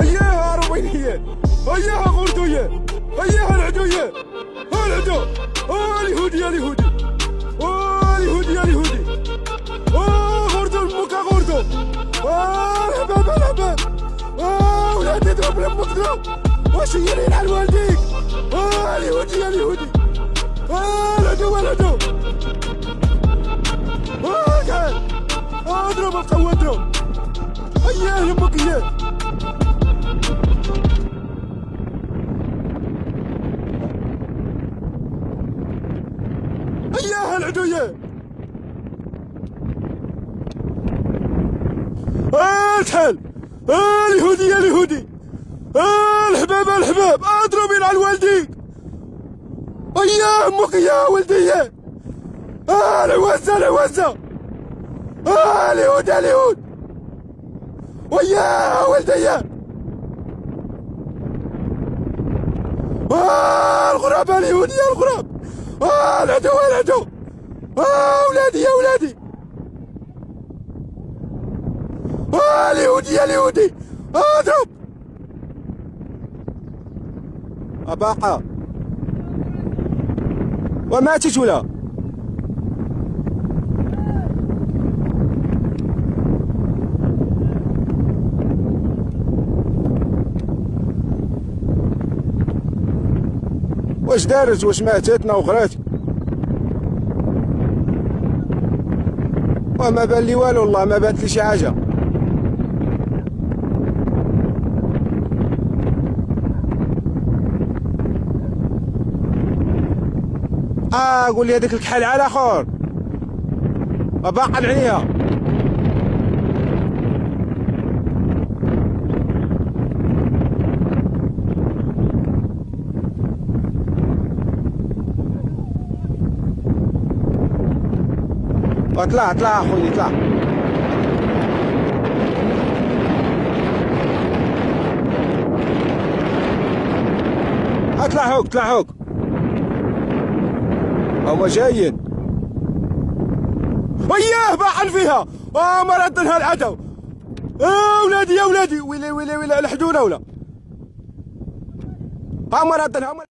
هيا اروين هي هياها غردوية هياها العدوية ها العدو آه اليهودي يا اليهودي آه اليهودي يا اليهودي آه غردو لبوكا غردو آه الحباب الحباب آه ولادي اضرب لبوك واش هي على والديك آه اليهودي يا اليهودي آه العدو العدو يمك اياه اياه العدو اياه آه الحال اليهودي. يا اليهودي الحباب الحباب. اضربين على والديك اياه أمك يا ولدي العوزة العوزة. اليهود اليهود. ويا ولدي آه الغراب يا الغراب! آه العدو العدو! آه ولادي يا ولادي آه اليهودي يا اليهودي! آه اضرب! أباقة! وماتت ولا؟ واش دارت واش ماتت وخرات؟ وما بان لي والو والله ما بانت لي شي حاجة. آه قول لي هذيك الكحل على آخر. باقا عليها اطلع اطلع أخوي اطلع. اطلع هوك اطلع هوك. هما جايين. اياه باعن فيها. آه ما ردنها العدو آه ولادي يا ولادي. ويلي ويلي ويلي الحدونا ولا؟ ها ما ردنها